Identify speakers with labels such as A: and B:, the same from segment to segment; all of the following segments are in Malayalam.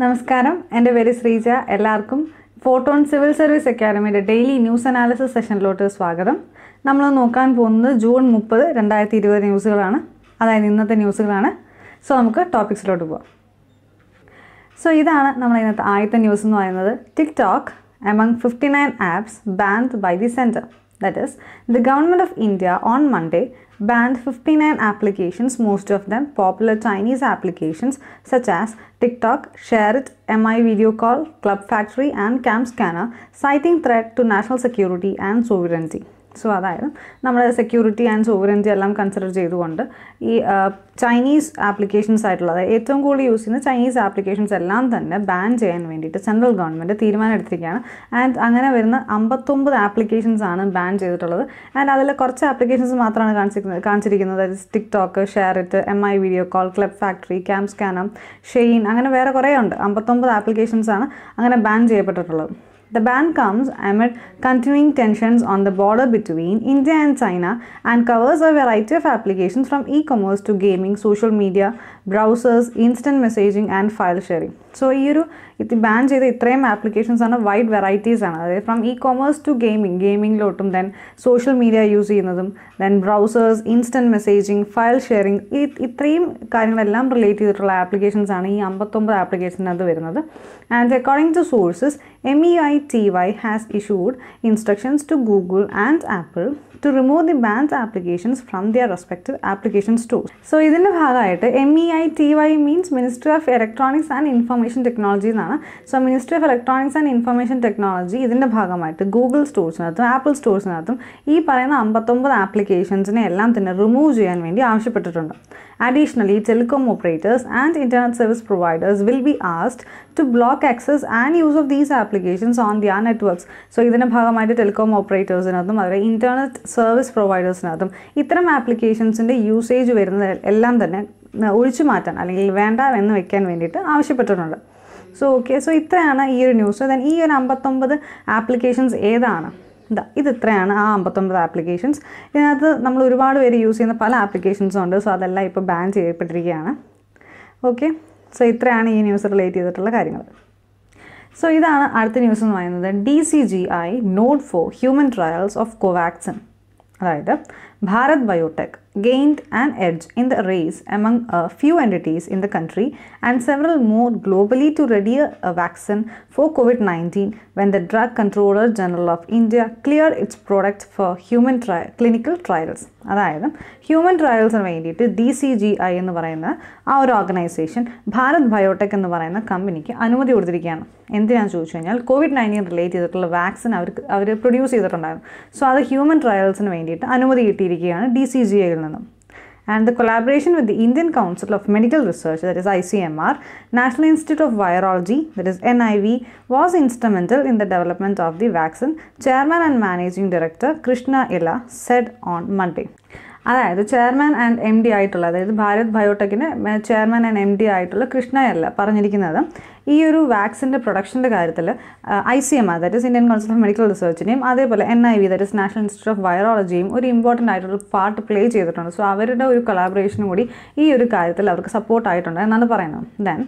A: നമസ്കാരം എൻ്റെ പേര് ശ്രീജ എല്ലാവർക്കും ഫോട്ടോൺ സിവിൽ സർവീസ് അക്കാദമിയുടെ ഡെയിലി ന്യൂസ് അനാലിസിസ് സെഷനിലോട്ട് സ്വാഗതം നമ്മൾ നോക്കാൻ പോകുന്നത് ജൂൺ മുപ്പത് രണ്ടായിരത്തി ഇരുപത് ന്യൂസുകളാണ് അതായത് ഇന്നത്തെ ന്യൂസുകളാണ് സോ നമുക്ക് ടോപ്പിക്സിലോട്ട് പോവാം സോ ഇതാണ് നമ്മൾ ഇന്നത്തെ ആദ്യത്തെ ന്യൂസ് എന്ന് പറയുന്നത് TikTok among fifty nine apps banned by the centre That is, the government of India on Monday banned 59 applications, most of them popular Chinese applications such as TikTok, ShareIt, MI Video Call, Club Factory and Cam Scanner, citing threat to national security and sovereignty. So അതായത് നമ്മൾ സെക്യൂരിറ്റി ആൻഡ് സോവറൻറ്റി എല്ലാം കൺസിഡർ ചെയ്തുകൊണ്ട് ഈ ചൈനീസ് ആപ്ലിക്കേഷൻസ് ആയിട്ടുള്ള അതായത് ഏറ്റവും കൂടുതൽ യൂസ് ചെയ്യുന്ന ചൈനീസ് ആപ്ലിക്കേഷൻസ് എല്ലാം തന്നെ ബാൻ ചെയ്യാൻ വേണ്ടിയിട്ട് സെൻട്രൽ ഗവൺമെൻറ് തീരുമാനം എടുത്തിരിക്കുകയാണ് ആൻഡ് അങ്ങനെ വരുന്ന അമ്പത്തൊമ്പത് ആപ്ലിക്കേഷൻസ് ആണ് ബാൻ ചെയ്തിട്ടുള്ളത് ആൻഡ് അതിൽ കുറച്ച് ആപ്ലിക്കേഷൻസ് മാത്രമാണ് കാണിച്ചിരിക്കുന്നത് കാണിച്ചിരിക്കുന്നത് അതായത് TikTok SHAREit M I video call Club Factory CamScanner Shein അങ്ങനെ വേറെ കുറേ ഉണ്ട് അമ്പത്തൊമ്പത് ആപ്ലിക്കേഷൻസാണ് അങ്ങനെ ബാൻ ചെയ്യപ്പെട്ടിട്ടുള്ളത് The ban comes amid continuing tensions on the border between India and China and covers a variety of applications from e-commerce to gaming, social media, browsers, instant messaging and file sharing. So ഈ ഒരു ഇത് ബാൻ ചെയ്ത ഇത്രയും ആപ്ലിക്കേഷൻസ് ആണ് വൈഡ് വെറൈറ്റീസ് ആണ് അതായത് from e commerce to gaming ഗെയിമിങ്ങിലോട്ടും then social media use ചെയ്യുന്നതും then browsers instant messaging file sharing ഈ ഇത്രയും കാര്യങ്ങളെല്ലാം റിലേറ്റ് ചെയ്തിട്ടുള്ള ആപ്ലിക്കേഷൻസ് ആണ് ഈ അമ്പത്തൊമ്പത് ആപ്ലിക്കേഷനകത്ത് വരുന്നത് and according to sources M E I T Y has issued instructions to Google and Apple to remove the banned applications from their respective application store so ഇതിൻ്റെ ഭാഗമായിട്ട് M E I T Y means minister of electronics and information information technology എന്നാണ് so ministry of electronics and information technology ഇതിൻ്റെ ഭാഗമായിട്ട് ഗൂഗിൾ സ്റ്റോഴ്സിനകത്തും ആപ്പിൾ സ്റ്റോഴ്സിനകത്തും ഈ പറയുന്ന അമ്പത്തൊമ്പത് ആപ്ലിക്കേഷൻസിനെ എല്ലാം തന്നെ റിമൂവ് ചെയ്യാൻ വേണ്ടി ആവശ്യപ്പെട്ടിട്ടുണ്ട് additionally telecom operators and internet service providers will be asked to block access and use of these applications on their networks so ഇതിൻ്റെ ഭാഗമായിട്ട് ടെലികോം ഓപ്പറേറ്റേഴ്സിനകത്തും അതായത് ഇൻ്റർനെറ്റ് സർവീസ് പ്രൊവൈഡേഴ്സിനകത്തും ഇത്തരം ആപ്ലിക്കേഷൻസിൻ്റെ യൂസേജ് വരുന്ന എല്ലാം തന്നെ ഒഴിച്ചു മാറ്റാൻ അല്ലെങ്കിൽ വേണ്ട എന്ന് വെക്കാൻ വേണ്ടിയിട്ട് ആവശ്യപ്പെട്ടിട്ടുണ്ട് സോ ഓക്കെ സോ ഇത്രയാണ് ഈ ഒരു ന്യൂസ് ദെൻ ഈ ഒരു അമ്പത്തൊമ്പത് ആപ്ലിക്കേഷൻസ് ഏതാണ് ഇതാ ഇത് ഇത്രയാണ് ആ അമ്പത്തൊമ്പത് ആപ്ലിക്കേഷൻസ് ഇതിനകത്ത് നമ്മൾ ഒരുപാട് പേര് യൂസ് ചെയ്യുന്ന പല ആപ്ലിക്കേഷൻസും ഉണ്ട് സോ അതെല്ലാം ഇപ്പോൾ ബാൻ ചെയ്യപ്പെട്ടിരിക്കുകയാണ് ഓക്കെ സോ ഇത്രയാണ് ഈ ന്യൂസ് റിലേറ്റ് ചെയ്തിട്ടുള്ള കാര്യങ്ങൾ സോ ഇതാണ് അടുത്ത ന്യൂസ് എന്ന് പറയുന്നത് D C G I nod for human trials of Covaxin അതായത് Bharat Biotech gained an edge in the race among a few entities in the country and several more globally to ready a vaccine for COVID 19 when the Drug Controller General of India cleared its product for human tri clinical trials. അതായത് ഹ്യൂമൻ ട്രയൽസിന് വേണ്ടിയിട്ട് ഡി സി ജി ഐ എന്ന് പറയുന്ന ആ ഒരു ഓർഗനൈസേഷൻ ഭാരത് ബയോടെക് എന്ന് പറയുന്ന കമ്പനിക്ക് അനുമതി കൊടുത്തിരിക്കുകയാണ് എന്തിനാണെന്ന് ചോദിച്ചു കഴിഞ്ഞാൽ കോവിഡ് നയൻറ്റീൻ റിലേറ്റ് ചെയ്തിട്ടുള്ള വാക്സിൻ അവർക്ക് അവർ പ്രൊഡ്യൂസ് ചെയ്തിട്ടുണ്ടായിരുന്നു സോ അത് ഹ്യൂമൻ ട്രയൽസിന് വേണ്ടിയിട്ട് അനുമതി കിട്ടിയിരിക്കുകയാണ് ഡി സി ജി ഐയിൽ And the collaboration with the Indian Council of Medical Research, that is ICMR, National Institute of Virology, that is NIV, was instrumental in the development of the vaccine, Chairman and Managing Director Krishna Illa said on Monday. അതായത് ചെയർമാൻ ആൻഡ് എം ഡി ആയിട്ടുള്ള അതായത് ഭാരത് ബയോടെക്കിന് ചെയർമാൻ ആൻഡ് എം ഡി ആയിട്ടുള്ള കൃഷ്ണയല്ല പറഞ്ഞിരിക്കുന്നത് ഈ ഒരു വാക്സിൻ്റെ പ്രൊഡക്ഷൻ്റെ കാര്യത്തിൽ I C M R that is Indian council of medical റിസർച്ചിനെയും അതേപോലെ N I V that is national institute of വൈറോളജിയും ഒരു ഇമ്പോർട്ടൻ്റ് ആയിട്ടുള്ള പാർട്ട് പ്ലേ ചെയ്തിട്ടുണ്ട് സോ അവരുടെ ഒരു കൊളാബറേഷനും കൂടി ഈ ഒരു കാര്യത്തിൽ അവർക്ക് സപ്പോർട്ടായിട്ടുണ്ട് എന്നാണ് പറയുന്നത് then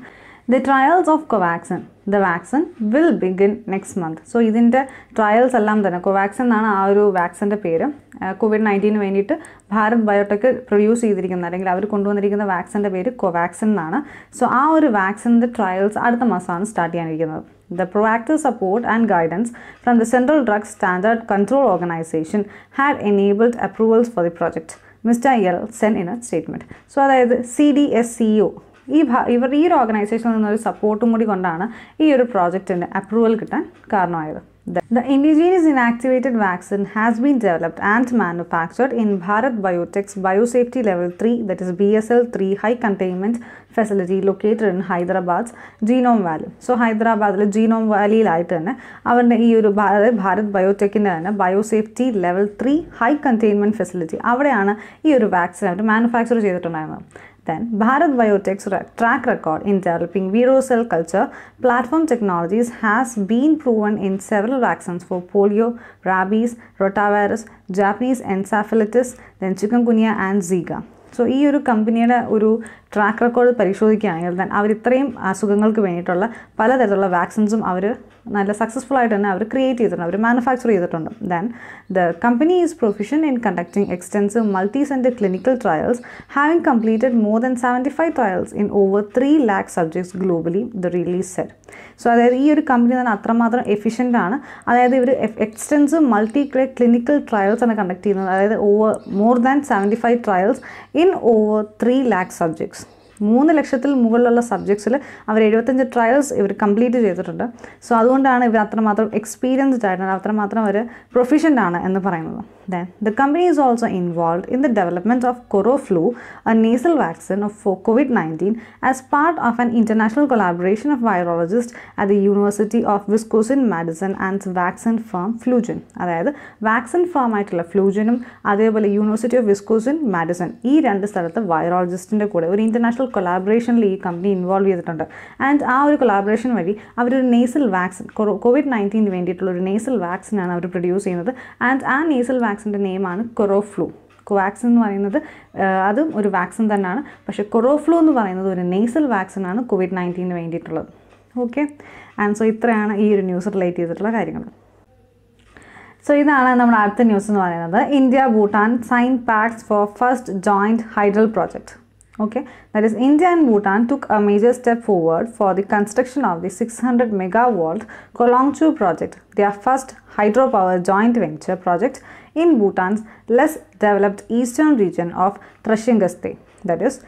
A: the trials of Covaxin the vaccine will begin next month so ഇതിൻ്റെ ട്രയൽസ് എല്ലാം തന്നെ കോവാക്സിൻ എന്നാണ് ആ ഒരു വാക്സിൻ്റെ പേര് കോവിഡ് നയൻറ്റീന് വേണ്ടിയിട്ട് ഭാരത് ബയോടെക് പ്രൊഡ്യൂസ് ചെയ്തിരിക്കുന്ന അല്ലെങ്കിൽ അവർ കൊണ്ടുവന്നിരിക്കുന്ന വാക്സിൻ്റെ പേര് കോവാക്സിൻ എന്നാണ് സോ ആ ഒരു വാക്സിൻ്റെ ട്രയൽസ് അടുത്ത മാസമാണ് സ്റ്റാർട്ട് ചെയ്യാനിരിക്കുന്നത് the proactive support and guidance from the central drugs standard control organisation had enabled approvals for the project mister Ella said in a statement so അതായത് C D S C O ഈ ഇവർ ഈ ഒരു ഓർഗനൈസേഷനിൽ നിന്നൊരു സപ്പോർട്ടും കൂടി കൊണ്ടാണ് ഈ ഒരു പ്രോജക്റ്റിൻ്റെ അപ്രൂവൽ കിട്ടാൻ കാരണമായത് vaccine has been developed and been in Bharat Biotech's bio safety level three that 3, B S L 3 high containment facility located in Hyderabad genome valley so ഹൈദരാബാദിലെ ജീനോം വാലിയിലായിട്ട് തന്നെ അവരുടെ ഈ ഒരു ഭാരത് ഭാരത് ബയോടെക്കിൻ്റെ തന്നെ biosafety level three high containment facility അവിടെയാണ് ഈ ഒരു വാക്സിൻ അവർ മാനുഫാക്ചർ ചെയ്തിട്ടുണ്ടായിരുന്നത് Then, Bharat Biotech's track record in developing Vero cell culture platform technologies has been proven in several vaccines for polio, rabies, rotavirus, Japanese encephalitis, then chikungunya and Zika. So ഈ ഒരു കമ്പനിയുടെ ഒരു ട്രാക്ക് റെക്കോർഡ് പരിശോധിക്കുകയാണെങ്കിൽ തന്നെ അവർ ഇത്രയും അസുഖങ്ങൾക്ക് വേണ്ടിയിട്ടുള്ള പലതരത്തിലുള്ള വാക്സിൻസും അവർ നല്ല സക്സസ്ഫുൾ ആയിട്ട് തന്നെ അവർ ക്രിയേറ്റ് ചെയ്തിട്ടുണ്ട് അവർ മാനുഫാക്ചർ ചെയ്തിട്ടുണ്ട് then the company is proficient in conducting extensive multi centre clinical trials having completed more than seventy five trials in over three lakh subjects globally the release said so അതായത് ഈ ഒരു കമ്പനി തന്നെ അത്രമാത്രം എഫിഷ്യൻ്റ് ആണ് അതായത് ഇവർ എക്സ്റ്റെൻസീവ് മൾട്ടി ക്ലിനിക്കൽ ട്രയൽസ് ആണ് കണ്ടക്ട് ചെയ്യുന്നത് അതായത് over more than seventy five trials in over three lakh subjects മൂന്ന് ലക്ഷത്തിൽ മുകളിലുള്ള സബ്ജക്ട്സിൽ അവർ എഴുപത്തഞ്ച് ട്രയൽസ് ഇവർ കംപ്ലീറ്റ് ചെയ്തിട്ടുണ്ട് സോ അതുകൊണ്ടാണ് ഇവർ അത്രമാത്രം എക്സ്പീരിയൻസ്ഡ് ആയിട്ടുണ്ട് അത്രമാത്രം അവർ പ്രൊഫിഷ്യൻ്റ് ആണ് എന്ന് പറയുന്നത് Then, the company is also involved in the development of Coroflu, a nasal vaccine for COVID 19, as part of an international collaboration of virologists at the University of Wisconsin Madison and vaccine firm ഫ്ലൂജൻ അതായത് വാക്സിൻ ഫാമായിട്ടുള്ള ഫ്ലൂജനും അതേപോലെ യൂണിവേഴ്സിറ്റി ഓഫ് വിസ്കോസിൻ മാഡിസൺ ഈ രണ്ട് സ്ഥലത്ത് വൈറോളജിസ്റ്റിൻ്റെ കൂടെ ഒരു ഇൻ്റർനാഷണൽ കൊളാബറേഷനിൽ ഈ കമ്പനി ഇൻവോൾവ് ചെയ്തിട്ടുണ്ട് ആൻഡ് ആ ഒരു കൊളാബറേഷൻ വഴി അവരൊരു നേസൽ വാക്സിൻ കോവിഡ് നയൻറ്റീന് വേണ്ടിയിട്ടുള്ള ഒരു നേസൽ വാക്സിനാണ് അവർ പ്രൊഡ്യൂസ് ചെയ്യുന്നത് ആൻഡ് ആ നേസൽ വാക്സിൻ വാക്സിൻ്റെ നെയിമാണ് കൊറോഫ്ലൂ കോവാക്സിൻ എന്ന് പറയുന്നത് അതും ഒരു വാക്സിൻ തന്നെയാണ് പക്ഷേ കൊറോഫ്ലൂ എന്ന് പറയുന്നത് ഒരു നേസൽ വാക്സിനാണ് കോവിഡ് നയൻറ്റീന് വേണ്ടിയിട്ടുള്ളത് ഓക്കെ ആൻഡ് സോ ഇത്രയാണ് ഈ ഒരു ന്യൂസ് റിലേറ്റ് ചെയ്തിട്ടുള്ള കാര്യങ്ങൾ സോ ഇതാണ് നമ്മുടെ അടുത്ത ന്യൂസ് എന്ന് പറയുന്നത് India Bhutan sign pacts for first joint hydel project okay that is india and bhutan took a major step forward for the construction of the 600 megawatt kolongchu project ഫസ്റ്റ് first hydropower joint venture project in Bhutan's less developed eastern region of Trashingste. That is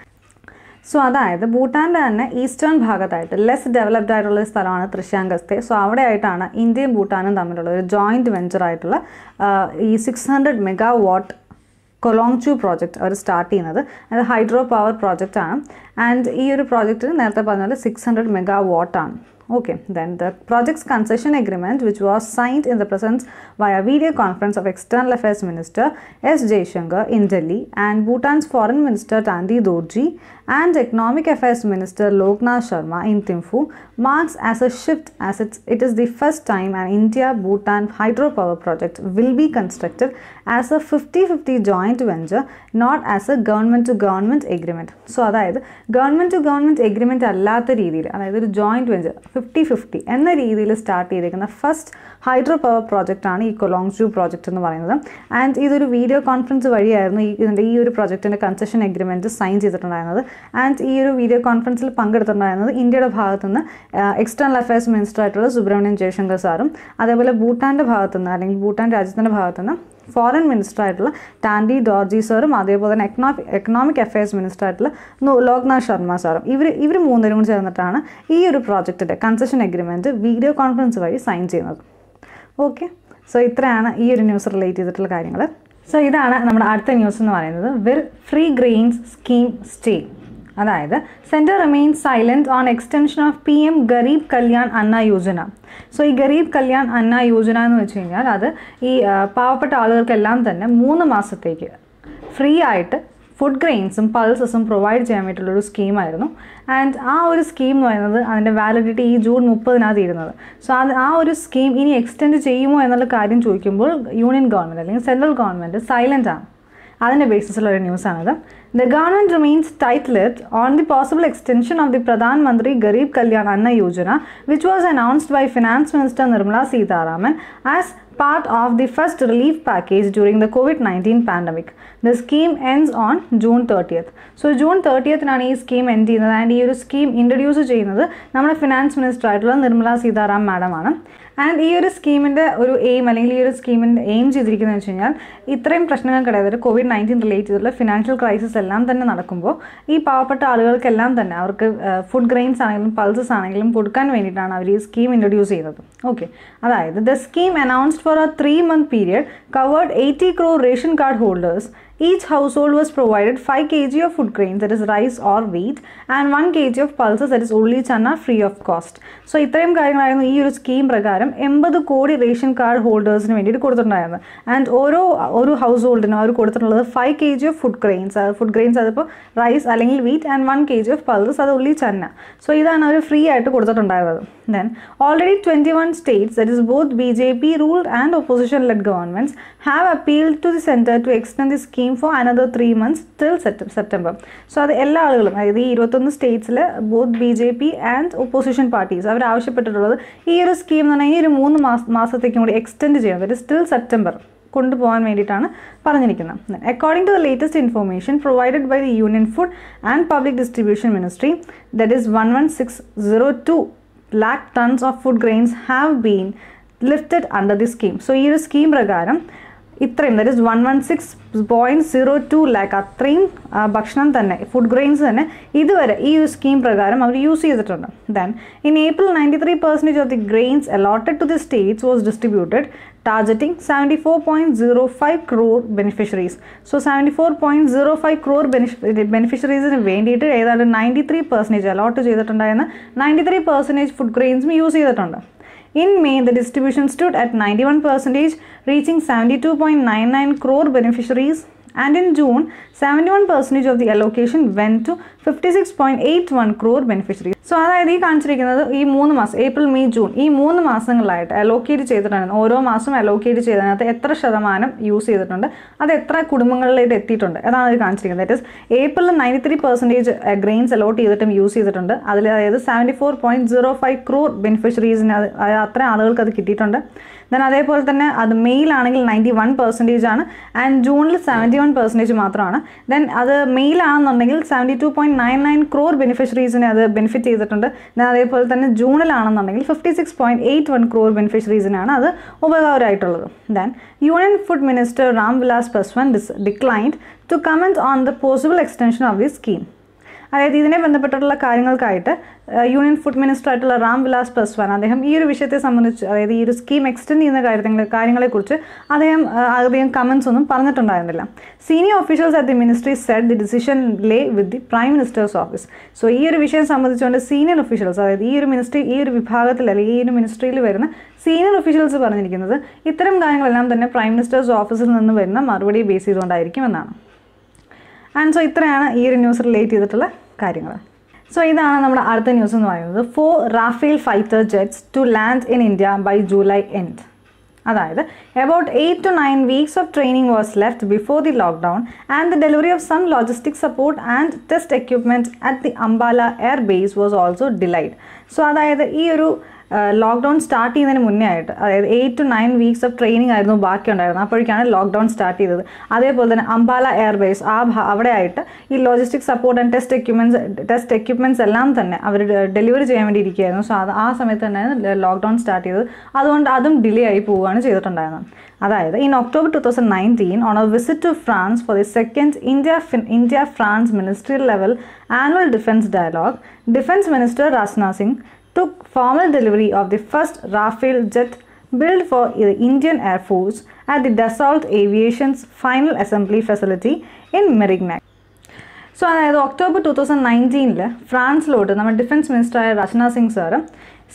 A: so അതായത് ഭൂട്ടാൻ്റെ തന്നെ ഈസ്റ്റേൺ ഭാഗത്തായിട്ട് ലെസ് ഡെവലപ്ഡ് ആയിട്ടുള്ള സ്ഥലമാണ് തൃശാങ്കസ്തെ സോ അവിടെ ആയിട്ടാണ് ഇന്ത്യയും ഭൂട്ടാനും തമ്മിലുള്ള ഒരു ജോയിൻറ്റ് വെഞ്ചർ ആയിട്ടുള്ള ഈ six hundred mega watt Kholongchu project അവർ സ്റ്റാർട്ട് ചെയ്യുന്നത് അത് ഹൈഡ്രോ പവർ പ്രോജക്റ്റ് ആണ് ആൻഡ് ഈ ഒരു പ്രോജക്റ്റിന് നേരത്തെ പറഞ്ഞാൽ സിക്സ് ഹൺഡ്രഡ് മെഗാ വാട്ടാണ് Okay, then the project's concession agreement which was signed in the presence via video conference of External Affairs Minister S. J. Jaishankar in Delhi and Bhutan's Foreign Minister Tandi Dorji and Economic Affairs Minister Loknath Sharma in Thimphu marks as a shift as it is the first time an India-Bhutan hydropower project will be constructed as a 50-50 joint venture, not as a government-to-government agreement. So that is government to government agreement, that is a joint venture 50 50. എന്ന രീതിയിൽ സ്റ്റാർട്ട് ഹൈഡ്രോ പവർ പ്രോജക്റ്റ് ആണ് ഈ കൊലോങ് ജൂ പ്രോജക്റ്റ് എന്ന് പറയുന്നത് ആൻഡ് ഇതൊരു വീഡിയോ കോൺഫറൻസ് വഴിയായിരുന്നു ഈ ഇതിൻ്റെ ഈ ഒരു പ്രോജക്റ്റിൻ്റെ കൺസെഷൻ എഗ്രിമെൻറ്റ് സൈൻ ചെയ്തിട്ടുണ്ടായിരുന്നത് ആൻഡ് ഈ ഒരു വീഡിയോ കോൺഫറൻസിൽ പങ്കെടുത്തിട്ടുണ്ടായിരുന്നത് ഇന്ത്യയുടെ ഭാഗത്തുനിന്ന് എക്സ്റ്റേണൽ അഫയേഴ്സ് മിനിസ്റ്റർ ആയിട്ടുള്ള സുബ്രഹ്മണ്യൻ ജയശങ്കർ സാറും അതേപോലെ ഭൂട്ടാൻ്റെ ഭാഗത്തുനിന്ന് അല്ലെങ്കിൽ ഭൂട്ടാൻ രാജ്യത്തിൻ്റെ ഭാഗത്തുനിന്ന് ഫോറിൻ മിനിസ്റ്റർ ആയിട്ടുള്ള ടാൻഡി ഡോർജി സാറും അതേപോലെ തന്നെ എക്കണോമിക് എക്കണോമിക് അഫയേഴ്സ് മിനിസ്റ്റർ ആയിട്ടുള്ള ലോക്നാഥ് ശർമ്മ സാറും ഇവർ ഇവർ മൂന്നുപേരും കൂടി ചേർന്നിട്ടാണ് ഈ ഒരു പ്രോജക്റ്റിൻ്റെ കൺസെഷൻ എഗ്രിമെൻറ്റ് വീഡിയോ കോൺഫറൻസ് വഴി സൈൻ ചെയ്യുന്നത് ഓക്കെ സോ ഇത്രയാണ് ഈ ഒരു ന്യൂസ് റിലേറ്റ് ചെയ്തിട്ടുള്ള കാര്യങ്ങൾ സോ ഇതാണ് നമ്മുടെ അടുത്ത ന്യൂസ് എന്ന് പറയുന്നത് will free grains scheme stay അതായത് centre remain silent on extension of P M Garib Kalyan Anna Yojana so ഈ ഗരീബ് കല്യാൺ അന്ന യോജന എന്ന് വെച്ച് കഴിഞ്ഞാൽ അത് ഈ പാവപ്പെട്ട ആളുകൾക്കെല്ലാം തന്നെ മൂന്ന് മാസത്തേക്ക് ഫ്രീ ആയിട്ട് ഫുഡ് ഗ്രെയിൻസും പൾസസും പ്രൊവൈഡ് ചെയ്യാൻ വേണ്ടിയിട്ടുള്ളൊരു സ്കീമായിരുന്നു ആൻഡ് ആ ഒരു സ്കീം എന്ന് പറയുന്നത് അതിൻ്റെ വാലിഡിറ്റി ഈ ജൂൺ മുപ്പതിനാണ് തീരുന്നത് സോ അത് ആ ഒരു സ്കീം ഇനി എക്സ്റ്റെൻഡ് ചെയ്യുമോ എന്നുള്ള കാര്യം ചോദിക്കുമ്പോൾ യൂണിയൻ ഗവൺമെൻറ് അല്ലെങ്കിൽ സെൻട്രൽ ഗവൺമെൻറ് സൈലൻ്റ് ആണ് അതിൻ്റെ ബേസിസിലുള്ള ഒരു ന്യൂസാണിത് the government remains tight lipped on the possible extension of the Pradhan Mantri Garib Kalyan Anna Yojana which was announced by finance minister Nirmala Sitharaman as part of the first relief package during the COVID-19 pandemic. The scheme ends on June 30th. So June 30th ഈ സ്കീം എൻഡ് ചെയ്യുന്നത് ആൻഡ് ഈ ഒരു സ്കീം ഇൻട്രൊഡ്യൂസ് ചെയ്യുന്നത് നമ്മുടെ ഫിനാൻസ് മിനിസ്റ്റർ ആയിട്ടുള്ള നിർമ്മല സീതാറാം മാഡമാണ് ആൻഡ് ഈ ഒരു സ്കീമിൻ്റെ ഒരു എയിം അല്ലെങ്കിൽ ഈ ഒരു സ്കീമിൻ്റെ എയിം ചെയ്തിരിക്കുന്നത് വെച്ച് കഴിഞ്ഞാൽ ഇത്രയും പ്രശ്നങ്ങൾക്കിടയിൽ അതായത് കോവിഡ് നയൻറ്റീൻ റിലേറ്റ് ചെയ്തിട്ടുള്ള ഫിനാൻഷ്യൽ ക്രൈസിസ് എല്ലാം തന്നെ നടക്കുമ്പോൾ ഈ പാവപ്പെട്ട ആളുകൾക്കെല്ലാം തന്നെ അവർക്ക് ഫുഡ് ഗ്രെയിൻസ് ആണെങ്കിലും പൾസസ് ആണെങ്കിലും കൊടുക്കാൻ വേണ്ടിയിട്ടാണ് അവർ ഈ സ്കീം ഇൻട്രൊഡ്യൂസ് ചെയ്തത് ഓക്കെ അതായത് the scheme announced for a three month period covered eighty crore ration card holders Each household was provided 5 kg of food grains that is rice or wheat and 1 kg of pulses that is ഉള്ളി ചന ഫ്രീ ഓഫ് കോസ്റ്റ് സോ ഇത്രയും കാര്യങ്ങളായിരുന്നു ഈ ഒരു സ്കീം പ്രകാരം എൺപത് കോടി റേഷൻ കാർഡ് ഹോൾഡേഴ്സിന് വേണ്ടിയിട്ട് കൊടുത്തിട്ടുണ്ടായിരുന്നത് ആൻഡ് ഓരോ ഒരു ഹൗസ് ഹോൾഡിനും അവർ കൊടുത്തിട്ടുള്ളത് five K G of food grains food grains അതിപ്പോൾ റൈസ് അല്ലെങ്കിൽ wheat and one K G of pulses അത് ഉള്ളി ചന്ന സോ ഇതാണ് അവർ ഫ്രീ ആയിട്ട് കൊടുത്തിട്ടുണ്ടായിരുന്നത് then already twenty one states that is both B J P ruled and opposition led governments have appealed to the centre to extend the scheme scheme for another three months till septum September so അത് എല്ലാ ആളുകളും അതായത് ഈ ഇരുപത്തൊന്ന് സ്റ്റേറ്റ്സിൽ both B J P and opposition parties അവർ ആവശ്യപ്പെട്ടിട്ടുള്ളത് ഈ ഒരു സ്കീം എന്ന് പറഞ്ഞാൽ ഈ ഒരു മൂന്ന് മാസ മാസത്തേക്കും കൂടി എക്സ്റ്റെൻഡ് ചെയ്യണം അതായത് സ്റ്റിൽ സെപ്റ്റംബർ കൊണ്ടുപോകാൻ വേണ്ടിയിട്ടാണ് പറഞ്ഞിരിക്കുന്നത് according to the latest information provided by the union food and public distribution ministry that is one one six zero two lakh tons of food grains have been lifted under the scheme so ഈ ഒരു സ്കീം പ്രകാരം ഇത്രയും that is one one six point zero two lakh അത്രയും ഭക്ഷണം തന്നെ ഫുഡ് ഗ്രെയിൻസ് തന്നെ ഇതുവരെ ഈ ഒരു സ്കീം പ്രകാരം അവർ യൂസ് ചെയ്തിട്ടുണ്ട് then in April ninety three percentage of the grains allotted to the states was distributed targeting seventy four point zero five crore beneficiaries so seventy four point zero five crore ബെനിഫി ബെനിഫിഷ്യറീസിന് വേണ്ടിയിട്ട് ഏതാണ്ട് നയൻറ്റി ത്രീ പെർസെൻറ്റേജ് അലോട്ട് ചെയ്തിട്ടുണ്ടായിരുന്ന നയൻറ്റി ത്രീ പെർസെൻറ്റേജ് ഫുഡ് ഗ്രെയിൻസും യൂസ് ചെയ്തിട്ടുണ്ട് In May, the distribution stood at 91%, reaching 72.99 crore beneficiaries. And in June, 71% of the allocation went to 56.81 crore beneficiaries. So അതായത് ഈ കാണിച്ചിരിക്കുന്നത് ഈ മൂന്ന് മാസം ഏപ്രിൽ മെയ് ജൂൺ ഈ മൂന്ന് മാസങ്ങളിലായിട്ട് അലോക്കേറ്റ് ചെയ്തിട്ടുണ്ട് ഓരോ മാസം അലോക്കേറ്റ് ചെയ്തതിനകത്ത് എത്ര ശതമാനം യൂസ് ചെയ്തിട്ടുണ്ട് അത് എത്ര കുടുംബങ്ങളിലേക്ക് എത്തിയിട്ടുണ്ട് അതാണ് ഇത് കാണിച്ചിരിക്കുന്നത് that is April ninety three percentage grains allot ചെയ്തിട്ടും യൂസ് ചെയ്തിട്ടുണ്ട് അതിൽ അതായത് seventy four point zero five crore ബെനിഫിഷ്യറീസിന് അത്ര ആളുകൾക്ക് അത് കിട്ടിയിട്ടുണ്ട് ദെൻ അതേപോലെ തന്നെ അത് മെയിലാണെങ്കിൽ നയൻറ്റി വൺ പെർസെൻറ്റേജ് ആണ് ആൻഡ് ജൂണിൽ സെവൻറ്റി വൺ പെർസെൻറ്റേജ് മാത്രമാണ് ദെൻ അത് മെയിലാണെന്നുണ്ടെങ്കിൽ seventy two point nine nine crore ബെനിഫിഷ്യറീസിനെ അത് ബെനിഫിറ്റ് ചെയ്തിട്ടുണ്ട് ഞാൻ അതേപോലെ തന്നെ ജൂണിലാണെന്നുണ്ടെങ്കിൽ fifty six point eight one crore ബെനിഫിഷ്യറീസിനാണ് അത് ഉപകാരമായിട്ടുള്ളത് then union food minister Ram Vilas Paswan dis declined to comment on the possible extension of the scheme അതായത് ഇതിനെ ബന്ധപ്പെട്ടിട്ടുള്ള കാര്യങ്ങൾക്കായിട്ട് യൂണിയൻ ഫുഡ് മിനിസ്റ്റർ ആയിട്ടുള്ള റാം വിലാസ് പസ്വാൻ അദ്ദേഹം ഈ ഒരു വിഷയത്തെ സംബന്ധിച്ച് അതായത് ഈ ഒരു സ്കീം എക്സ്റ്റെൻഡ് ചെയ്യുന്ന കാര്യങ്ങൾ കാര്യങ്ങളെക്കുറിച്ച് അദ്ദേഹം അധികം കമൻസ് ഒന്നും പറഞ്ഞിട്ടുണ്ടായിരുന്നില്ല senior officials at the ministry said the decision lay with the prime minister's office so ഈ ഒരു വിഷയം സംബന്ധിച്ചുകൊണ്ട് സീനിയർ ഓഫീഷ്യൽസ് അതായത് ഈ ഒരു മിനിസ്ട്രി ഈ ഒരു വിഭാഗത്തിൽ അല്ലെങ്കിൽ ഈ ഒരു മിനിസ്ട്രിയിൽ വരുന്ന സീനിയർ ഓഫീഷ്യൽസ് പറഞ്ഞിരിക്കുന്നത് ഇത്തരം കാര്യങ്ങളെല്ലാം തന്നെ പ്രൈം മിനിസ്റ്റേഴ്സ് ഓഫീസിൽ നിന്ന് വരുന്ന മറുപടി ബേസ് ചെയ്തുകൊണ്ടായിരിക്കും എന്നാണ് ആൻഡ് സോ ഇത്രയാണ് ഈ ഒരു ന്യൂസ് റിലേറ്റ് ചെയ്തിട്ടുള്ള കാര്യങ്ങൾ സോ ഇതാണ് നമ്മുടെ അടുത്ത ന്യൂസ് എന്ന് പറയുന്നത് four Rafale fighter jets to land in India by July end അതായത് about eight to nine weeks of training was left before the lockdown and the delivery of some logistic support and test equipment at the Ambala air base was also delayed so അതായത് ഈ ഒരു ലോക്ക്ഡൗൺ സ്റ്റാർട്ട് ചെയ്യുന്നതിന് മുന്നേ ആയിട്ട് അതായത് eight to nine weeks of training ആയിരുന്നു ബാക്കി ഉണ്ടായിരുന്നത് അപ്പോഴേക്കാണ് ലോക്ക്ഡൗൺ സ്റ്റാർട്ട് ചെയ്തത് അതേപോലെ തന്നെ അംബാല എയർബേസ് ആ അവിടെ ആയിട്ട് ഈ logistic support and test equipments test equipments എല്ലാം തന്നെ അവർ ഡെലിവറി ചെയ്യാൻ വേണ്ടി ഇരിക്കുകയായിരുന്നു സോ അത് ആ സമയത്ത് തന്നെയാണ് ലോക്ക്ഡൗൺ സ്റ്റാർട്ട് ചെയ്തത് അതുകൊണ്ട് അതും ഡിലേ ആയി പോവുകയാണ് ചെയ്തിട്ടുണ്ടായിരുന്നത് അതായത് in October two thousand nineteen on a visit to France for the second India India France ministerial level annual defence dialogue defence minister Rajnath Singh took formal delivery of the first Rafale jet built for the Indian Air Force at the Dassault Aviation's final assembly facility in Merignac. So അതായത് ഒക്ടോബർ ടു തൗസൻഡ് നയൻറ്റീനിൽ ഫ്രാൻസിലോട്ട് നമ്മുടെ defence മിനിസ്റ്ററായ Rachana Singh sir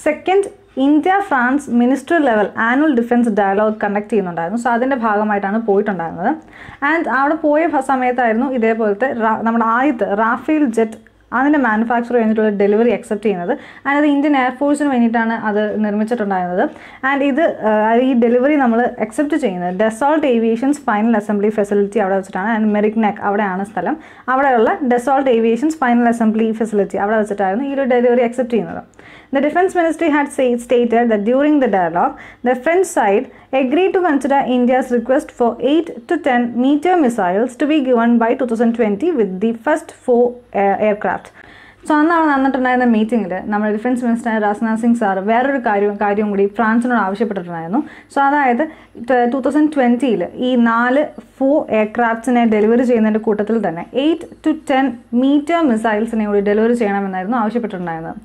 A: second India France minister level annual defence dialogue conduct ചെയ്യുന്നുണ്ടായിരുന്നു സോ അതിൻ്റെ ഭാഗമായിട്ടാണ് പോയിട്ടുണ്ടായിരുന്നത് ആൻഡ് അവിടെ പോയ സമയത്തായിരുന്നു ഇതേപോലത്തെ നമ്മുടെ ആദ്യത്തെ റാഫേൽ ജെറ്റ് അതിൻ്റെ മാനുഫാക്ചർ കഴിഞ്ഞിട്ടുള്ള ഡെലിവറി അക്സെപ്റ്റ് ചെയ്യുന്നത് ആൻഡ് അത് ഇന്ത്യൻ എയർഫോഴ്സിന് വേണ്ടിയിട്ടാണ് അത് നിർമ്മിച്ചിട്ടുണ്ടായിരുന്നത് ആൻഡ് ഇത് ഈ ഡെലിവറി നമ്മൾ അക്സെപ്റ്റ് ചെയ്യുന്നത് Dassault Aviations final assembly facility അവിടെ വെച്ചിട്ടാണ് ആൻഡ് മെറിക്നെക് അവിടെയാണ് സ്ഥലം അവിടെയുള്ള Dassault Aviations final assembly facility അവിടെ വെച്ചിട്ടായിരുന്നു ഈ ഒരു ഡെലിവറി അക്സെപ്റ്റ് ചെയ്യുന്നത് The Defense Ministry had said, stated that during the dialogue, the French side agreed to consider India's request for 8 to 10 meter missiles to be given by 2020 with the first four uh, aircraft. So അന്നാണ് നന്നിട്ടുണ്ടായിരുന്ന മീറ്റിങ്ങിൽ നമ്മൾ defence minister Rajnath Singh sir വേറൊരു കാര്യം കാര്യം കൂടി ഫ്രാൻസിനോട് ആവശ്യപ്പെട്ടിട്ടുണ്ടായിരുന്നു സോ അതായത് ടു തൗസൻഡ് ട്വൻറ്റിയിൽ ഈ നാല് ഫോർ എയർക്രാഫ്റ്റ്സിനെ ഡെലിവറി ചെയ്യുന്നതിൻ്റെ കൂട്ടത്തിൽ തന്നെ എയ്റ്റ് ടു ടെൻ മീറ്റർ മിസൈൽസിനെ കൂടി ഡെലിവറി ചെയ്യണമെന്നായിരുന്നു ആവശ്യപ്പെട്ടിട്ടുണ്ടായിരുന്നത്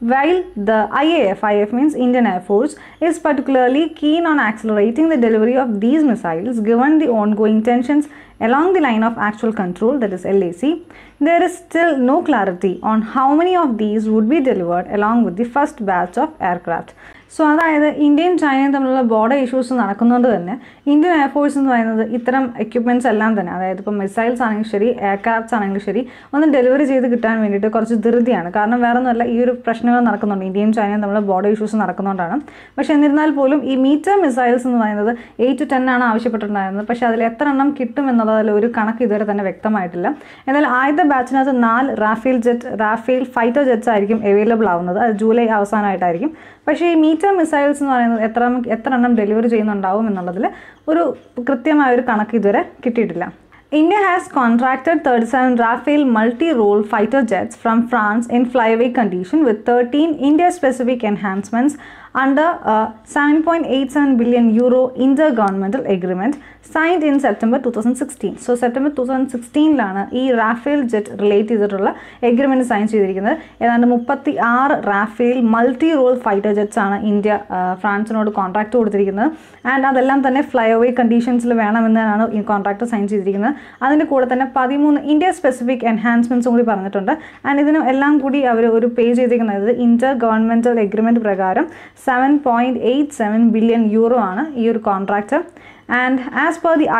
A: While the IAF, IAF means Indian Air Force, is particularly keen on accelerating the delivery of these missiles given the ongoing tensions along the line of actual control that is LAC, there is still no clarity on how many of these would be delivered along with the first batch of aircraft. So അതായത് ഇന്ത്യയും ചൈനയും തമ്മിലുള്ള ബോർഡർ ഇഷ്യൂസ് നടക്കുന്നതുകൊണ്ട് തന്നെ ഇന്ത്യൻ എയർഫോഴ്സ് എന്ന് പറയുന്നത് ഇത്തരം എക്യുപ്മെൻറ്റ്സ് എല്ലാം തന്നെ അതായത് ഇപ്പോൾ മിസൈൽസ് ആണെങ്കിലും ശരി എയർക്രാഫ്റ്റ്സ് ആണെങ്കിലും ശരി ഒന്ന് ഡെലിവറി ചെയ്ത് കിട്ടാൻ വേണ്ടിയിട്ട് കുറച്ച് ധൃതിയാണ് കാരണം വേറെ ഒന്നുമല്ല ഈ ഒരു പ്രശ്നങ്ങൾ നടക്കുന്നുണ്ട് ഇന്ത്യയും ചൈനയും തമ്മിലുള്ള ബോർഡർ ഇഷ്യൂസ് നടക്കുന്നതുകൊണ്ടാണ് പക്ഷേ എന്നിരുന്നാൽ പോലും ഈ മീറ്റർ മിസൈൽസ് എന്ന് പറയുന്നത് എയ്റ്റ് ടു ടെൻ ആണ് ആവശ്യപ്പെട്ടിട്ടുണ്ടായിരുന്നത് പക്ഷേ അതിൽ എത്ര എണ്ണം കിട്ടും എന്നുള്ളതിൽ ഒരു കണക്ക് ഇതുവരെ തന്നെ വ്യക്തമായിട്ടില്ല എന്നാൽ ആദ്യത്തെ ബാച്ചിനകത്ത് നാല് Rafale jet Rafale fighter jets ആയിരിക്കും അവൈലബിൾ ആവുന്നത് അത് ജൂലൈ അവസാനമായിട്ടായിരിക്കും പക്ഷേ ഈ മീറ്റർ മിസൈൽസ് എന്ന് പറയുന്നത് എത്ര എത്ര എണ്ണം ഡെലിവറി ചെയ്യുന്നുണ്ടാവും എന്നുള്ളതിൽ ഒരു കൃത്യമായ ഒരു കണക്ക് ഇതുവരെ കിട്ടിയിട്ടില്ല India has contracted thirty seven Rafale multi role fighter jets from France in flyaway condition with thirteen India specific enhancements under a uh, 7.87 billion euro intergovernmental agreement signed in September 2016. So September 2016 ലാണ് ഈ റാഫേൽ ജെറ്റ് റിലേറ്റ് ചെയ്തിട്ടുള്ള എഗ്രിമെൻറ്റ് സൈൻ ചെയ്തിരിക്കുന്നത് ഏതാണ്ട് മുപ്പത്തി ആറ് Rafale multi role fighter jets ആണ് ഇന്ത്യ uh, ഫ്രാൻസിനോട് കോൺട്രാക്ട് കൊടുത്തിരിക്കുന്നത് ആൻഡ് അതെല്ലാം തന്നെ ഫ്ലൈ ഓവേ കണ്ടീഷൻസിൽ വേണമെന്നാണ് ഈ കോൺട്രാക്ട് സൈൻ ചെയ്തിരിക്കുന്നത് അതിൻ്റെ കൂടെ തന്നെ പതിമൂന്ന് ഇന്ത്യ സ്പെസിഫിക് എൻഹാൻസ്മെൻറ്റ്സും കൂടി പറഞ്ഞിട്ടുണ്ട് ആൻഡ് ഇതിനും എല്ലാം കൂടി അവർ ഒരു പേ ചെയ്തിരിക്കുന്നത് ഇന്റർ ഗവൺമെൻറ്റൽ എഗ്രിമെൻറ്റ് പ്രകാരം seven point eight seven billion euro ആണ് ഈ ഒരു contract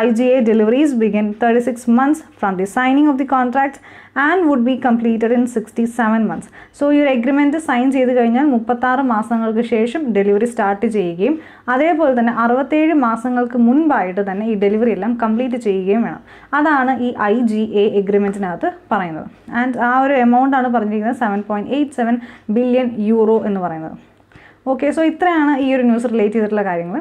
A: I G A deliveries begin thirty six 36 from the signing of the contract and would be completed in sixty 67 months so ഈ ഒരു എഗ്രിമെൻറ്റ് സൈൻ ചെയ്ത് കഴിഞ്ഞാൽ മുപ്പത്താറ് മാസങ്ങൾക്ക് ശേഷം ഡെലിവറി സ്റ്റാർട്ട് ചെയ്യുകയും അതേപോലെ തന്നെ അറുപത്തേഴ് മാസങ്ങൾക്ക് മുൻപായിട്ട് തന്നെ ഈ ഡെലിവറി എല്ലാം കംപ്ലീറ്റ് ചെയ്യുകയും വേണം അതാണ് ഈ ഐ ജി എ എഗ്രിമെൻറ്റിനകത്ത് പറയുന്നത് ആൻഡ് ആ ഒരു ആണ് പറഞ്ഞിരിക്കുന്നത് seven point eight seven billion euro എന്ന് പറയുന്നത് ഓക്കെ സോ ഇത്രയാണ് ഈ ഒരു ന്യൂസ് റിലേറ്റ് ചെയ്തിട്ടുള്ള കാര്യങ്ങൾ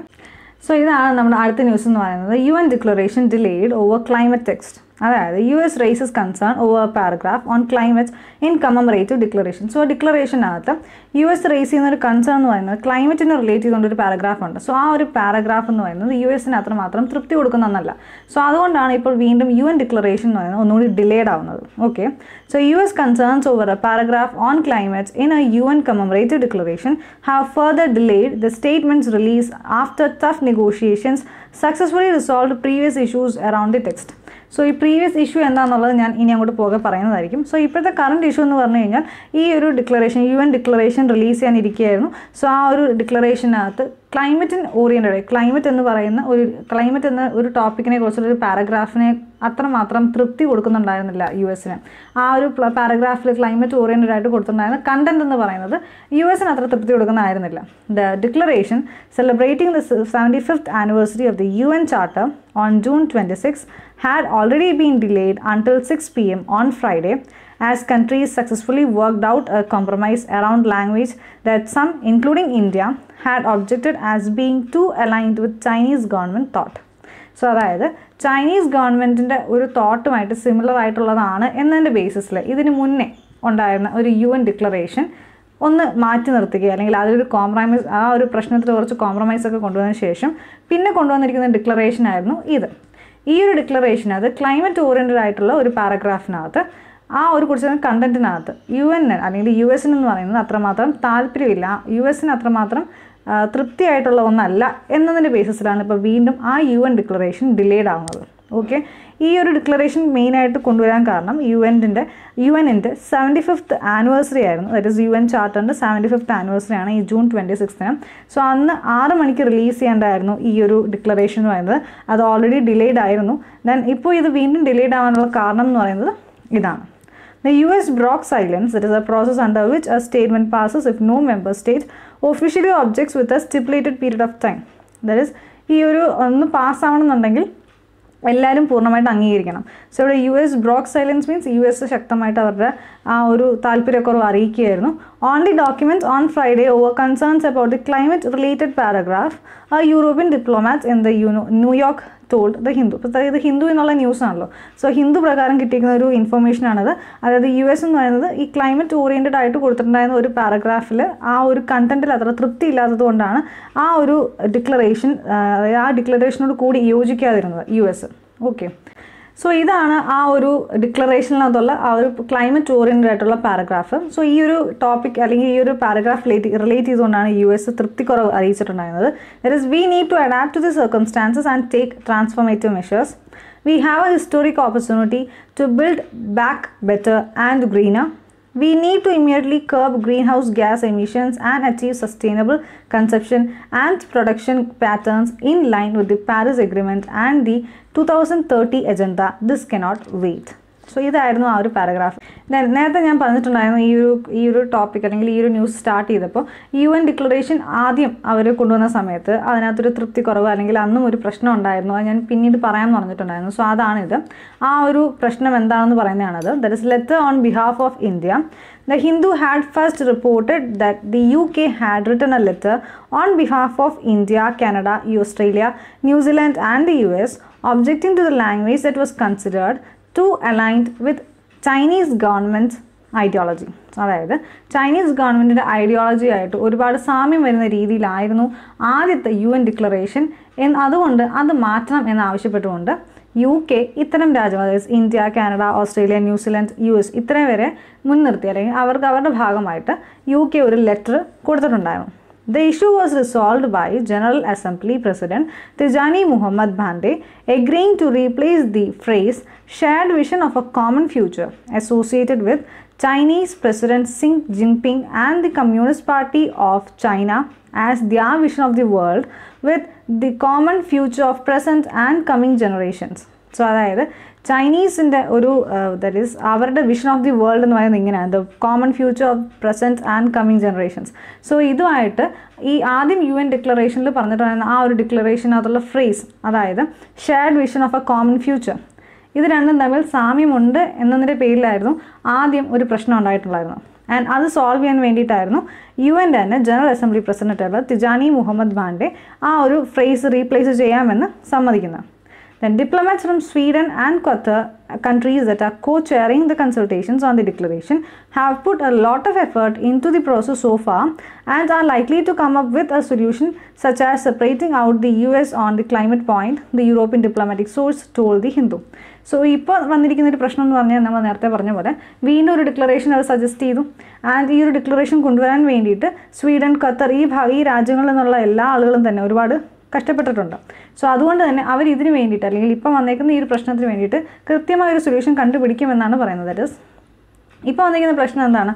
A: സോ ഇതാണ് നമ്മുടെ അടുത്ത ന്യൂസ് എന്ന് പറയുന്നത് U N declaration delayed over climate text അതായത് U S raises concern over paragraph on climate in commemorative declaration so ഡിക്ലറേഷനകത്ത് U S raise ചെയ്യുന്ന ഒരു കൺസേൺ എന്ന് പറയുന്നത് ക്ലൈമറ്റിനെ റിലേറ്റ് ചെയ്തുകൊണ്ട് ഒരു പാരഗ്രാഫ് ഉണ്ട് സോ ആ ഒരു പാരഗ്രാഫ് എന്ന് പറയുന്നത് യു എസിന് അത്രമാത്രം തൃപ്തി കൊടുക്കുന്നതല്ല സോ അതുകൊണ്ടാണ് ഇപ്പോൾ വീണ്ടും യു എൻ ഡിക്ലറേഷൻ എന്ന് പറയുന്നത് ഒന്നുകൂടി ഡിലേഡ് ആവുന്നത് okay so U S concerns over a paragraph on climate in a U N commemorative declaration have further delayed the statements release after tough negotiations successfully resolve previous issues around the text so ഈ പ്രീവിയസ് ഇഷ്യൂ എന്താണെന്നുള്ളത് ഞാൻ ഇനി അങ്ങോട്ട് പോകെ പറയുന്നതായിരിക്കും സോ ഇപ്പോഴത്തെ കറണ്ട് ഇഷ്യൂ എന്ന് പറഞ്ഞു കഴിഞ്ഞാൽ ഈ ഒരു declaration U N declaration release ചെയ്യാനിരിക്കുകയായിരുന്നു so ആ ഒരു ഡിക്ലറേഷനകത്ത് ക്ലൈമറ്റിന് ഓറിയൻറ്റഡ് ക്ലൈമറ്റ് എന്ന് പറയുന്ന ഒരു ക്ലൈമറ്റ് എന്ന ഒരു ടോപ്പിക്കിനെ കുറിച്ചുള്ള ഒരു പാരഗ്രാഫിനെ അത്രമാത്രം തൃപ്തി കൊടുക്കുന്നുണ്ടായിരുന്നില്ല യു എസിന് ആ ഒരു പാരഗ്രാഫിൽ ക്ലൈമറ്റ് ഓറിയൻറ്റഡ് ആയിട്ട് കൊടുത്തിട്ടുണ്ടായിരുന്ന കണ്ടന്റ് എന്ന് പറയുന്നത് യു എസിന് അത്ര തൃപ്തി കൊടുക്കുന്നതായിരുന്നില്ല the declaration celebrating the seventy fifth anniversary of the U N charter on June twenty six had already been delayed until six P M on Friday as countries successfully worked out a compromise around language that some, including India, had objected as being too aligned with Chinese government thought. So അതായത് ചൈനീസ് ഗവൺമെൻറ്റിൻ്റെ ഒരു തോട്ടുമായിട്ട് സിമിലർ ആയിട്ടുള്ളതാണ് എന്നതിൻ്റെ ബേസിസിൽ ഇതിന് മുന്നേ ഉണ്ടായിരുന്ന ഒരു യു എൻ ഡിക്ലറേഷൻ ഒന്ന് മാറ്റി നിർത്തുകയോ അല്ലെങ്കിൽ അതിലൊരു കോംപ്രമൈസ് ആ ഒരു പ്രശ്നത്തിൽ കുറച്ച് കോംപ്രമൈസ് ഒക്കെ കൊണ്ടുവന്ന ശേഷം പിന്നെ കൊണ്ടുവന്നിരിക്കുന്ന ഡിക്ലറേഷൻ ആയിരുന്നു ഇത് ഈ ഒരു ഡിക്ലറേഷൻ അത് ക്ലൈമറ്റ് ഓറിയൻറ്റഡ് ആയിട്ടുള്ള ഒരു പാരഗ്രാഫിനകത്ത് ആ ഒരു കുറിച്ച് കണ്ടൻറ്റിനകത്ത് യു എൻ അല്ലെങ്കിൽ യു എസിന് എന്ന് പറയുന്നത് അത്രമാത്രം താല്പര്യമില്ല യു എസിന് അത്രമാത്രം തൃപ്തിയായിട്ടുള്ള ഒന്നല്ല എന്നതിൻ്റെ ബേസിസിലാണ് ഇപ്പോൾ വീണ്ടും ആ യു എൻ ഡിക്ലറേഷൻ ഡിലേഡ് ആവുന്നത് ഓക്കെ ഈ ഒരു ഡിക്ലറേഷൻ മെയിനായിട്ട് കൊണ്ടുവരാൻ കാരണം യു എൻ്റെ യു എൻ്റെ സെവൻറ്റി ഫിഫ്ത്ത് ആനിവേഴ്സറി ആയിരുന്നു ദറ്റ് ഇസ് യു എൻ ചാർട്ടറിൻ്റെ സെവൻറ്റി ഫിഫ്ത്ത് ആനിവേഴ്സറി ആണ് ഈ ജൂൺ ട്വൻറ്റി സിക്സ്തിന് സോ അന്ന് ആറ് മണിക്ക് റിലീസ് ചെയ്യേണ്ടായിരുന്നു ഈ ഒരു ഡിക്ലറേഷൻ എന്ന് പറയുന്നത് അത് ഓൾറെഡി ഡിലേഡ് ആയിരുന്നു ദെൻ ഇപ്പോൾ ഇത് വീണ്ടും ഡിലേഡ് ആവാനുള്ള കാരണം എന്ന് പറയുന്നത് ഇതാണ് The US Brock silence, that is a process under which a statement passes if no member state officially objects with a stipulated period of time. That is, ഈ ഒരു ഒന്ന് പാസ്സാവണമെന്നുണ്ടെങ്കിൽ എല്ലാവരും പൂർണ്ണമായിട്ട് അംഗീകരിക്കണം സോ ഇവിടെ U S broke silence means U S ശക്തമായിട്ട് അവരുടെ ആ ഒരു താല്പര്യക്കുറവ് അറിയിക്കുകയായിരുന്നു on the documents on Friday over concerns about the climate related paragraph ആ European diplomats in the UNO New York told the Hindu അപ്പോൾ ഇത് ഹിന്ദു എന്നുള്ള ന്യൂസ് ആണല്ലോ സോ ഹിന്ദു പ്രകാരം കിട്ടിയിരിക്കുന്ന ഒരു ഇൻഫർമേഷൻ ആണത് അതായത് യു എസ് എന്ന് പറയുന്നത് ഈ ക്ലൈമറ്റ് ഓറിയൻറ്റഡ് ആയിട്ട് കൊടുത്തിട്ടുണ്ടായിരുന്ന ഒരു പാരഗ്രാഫിൽ ആ ഒരു കണ്ടൻറ്റിൽ അത്ര തൃപ്തി ഇല്ലാത്തതുകൊണ്ടാണ് ആ ഒരു ഡിക്ലറേഷൻ അതായത് ആ ഡിക്ലറേഷനോട് കൂടി യോജിക്കാതിരുന്നത് യു എസ് ഓക്കെ സോ ഇതാണ് ആ ഒരു ഡിക്ലറേഷനകത്തുള്ള ആ ഒരു ക്ലൈമറ്റ് ഓറിയൻറ്റഡ് ആയിട്ടുള്ള പാരഗ്രാഫ് സോ ഈ ഒരു ടോപ്പിക് അല്ലെങ്കിൽ ഈ ഒരു പാരഗ്രാഫ് റിലേറ്റ് റിലേറ്റ് ചെയ്തുകൊണ്ടാണ് യു എസ് തൃപ്തിക്കുറവ് അറിയിച്ചിട്ടുണ്ടായിരുന്നത് there is we need to adapt to the circumstances and take transformative measures we have a historic opportunity to build back better and greener We need to immediately curb greenhouse gas emissions and achieve sustainable consumption and production patterns in line with the Paris Agreement and the 2030 agenda. This cannot wait. So ഇതായിരുന്നു ആ ഒരു പാരഗ്രാഫ് നേരത്തെ ഞാൻ പറഞ്ഞിട്ടുണ്ടായിരുന്നു ഈ ഒരു ഈ ഒരു ടോപ്പിക് അല്ലെങ്കിൽ ഈ ഒരു ന്യൂസ് സ്റ്റാർട്ട് ചെയ്തപ്പോൾ യു എൻ ഡിക്ലറേഷൻ ആദ്യം അവർ കൊണ്ടുവന്ന സമയത്ത് അതിനകത്തൊരു തൃപ്തി കുറവ് അല്ലെങ്കിൽ അന്നും ഒരു പ്രശ്നം ഉണ്ടായിരുന്നു അത് ഞാൻ പിന്നീട് പറയാമെന്ന് പറഞ്ഞിട്ടുണ്ടായിരുന്നു സോ അതാണിത് ആ ഒരു പ്രശ്നം എന്താണെന്ന് പറയുന്നതാണത് that is letter on behalf of India the The Hindu had first reported that the UK had written a letter on behalf of India, Canada, Australia, New Zealand, and U S objecting to the language that was considered to aligned with Chinese government ideology അതായത് ചൈനീസ് ഗവൺമെൻറ്റിൻ്റെ ആയിട്ട് ഒരുപാട് സാമ്യം വരുന്ന രീതിയിലായിരുന്നു ആദ്യത്തെ യു എൻ ഡിക്ലറേഷൻ എന്ന് അതുകൊണ്ട് അത് മാറ്റണം എന്നാവശ്യപ്പെട്ടുകൊണ്ട് യു കെ ഇത്തരം രാജ്യം അതായത് India Canada Australia New Zealand U S ഇത്രയും വരെ മുൻനിർത്തി അല്ലെങ്കിൽ അവർക്ക് അവരുടെ ഭാഗമായിട്ട് യു കെ ഒരു ലെറ്റർ കൊടുത്തിട്ടുണ്ടായിരുന്നു The issue was resolved by General Assembly President Tijani Muhammad Bhande agreeing to replace the phrase shared vision of a common future associated with Chinese President Xi Jinping and the Communist Party of China as their vision of the world with the common future of present and coming generations. So അതായത് ചൈനീസിൻ്റെ ഒരു ദറ്റ് ഈസ് അവരുടെ വിഷൻ ഓഫ് ദി വേൾഡ് എന്ന് പറയുന്നത് ഇങ്ങനെയാണ് the common future of present and coming generations so ഇതുമായിട്ട് ഈ ആദ്യം യു എൻ ഡിക്ലറേഷനിൽ പറഞ്ഞിട്ടുണ്ടായിരുന്ന ആ ഒരു ഡിക്ലറേഷനകത്തുള്ള ഫ്രേസ് അതായത് shared vision of a common future ഇത് രണ്ടും തമ്മിൽ സാമ്യമുണ്ട് എന്നതിൻ്റെ പേരിലായിരുന്നു ആദ്യം ഒരു പ്രശ്നം ഉണ്ടായിട്ടുണ്ടായിരുന്നു ആൻഡ് അത് സോൾവ് ചെയ്യാൻ വേണ്ടിയിട്ടായിരുന്നു യു എൻ തന്നെ ജനറൽ അസംബ്ലി പ്രസിഡന്റായിട്ടുള്ള തിജാനി മുഹമ്മദ് ബാൻഡെ ആ ഒരു ഫ്രേസ് റീപ്ലേസ് ചെയ്യാമെന്ന് സമ്മതിക്കുന്നത് Then diplomats from Sweden and Qatar, countries that are co-chairing the consultations on the declaration, have put a lot of effort into the process so far and are likely to come up with a solution such as separating out the US on the climate point, the European diplomatic source told the Hindu. So ഇപ്പോൾ വന്നിരിക്കുന്ന ഒരു പ്രശ്നം എന്ന് പറഞ്ഞാൽ നമ്മൾ നേരത്തെ പറഞ്ഞ പോലെ വീണ്ടും ഒരു ഡിക്ലറേഷൻ അവർ സജസ്റ്റ് ചെയ്തു ആൻഡ് ഈ ഒരു ഡിക്ലറേഷൻ കൊണ്ടുവരാൻ വേണ്ടിയിട്ട് സ്വീഡൻ ഖത്തർ ഈ ഈ രാജ്യങ്ങളിൽ നിന്നുള്ള എല്ലാ ആളുകളും തന്നെ ഒരുപാട് കഷ്ടപ്പെട്ടിട്ടുണ്ട് സോ അതുകൊണ്ട് തന്നെ അവർ ഇതിന് വേണ്ടിയിട്ട് അല്ലെങ്കിൽ ഇപ്പം വന്നേക്കുന്ന ഈ ഒരു പ്രശ്നത്തിന് വേണ്ടിയിട്ട് കൃത്യമായ ഒരു സൊല്യൂഷൻ കണ്ടുപിടിക്കുമെന്നാണ് പറയുന്നത് ദറ്റ് ഇസ് ഇപ്പോൾ വന്നിരിക്കുന്ന പ്രശ്നം എന്താണ്